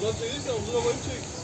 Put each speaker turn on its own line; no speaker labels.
Ulan çekilirsen omzuna koyup çek.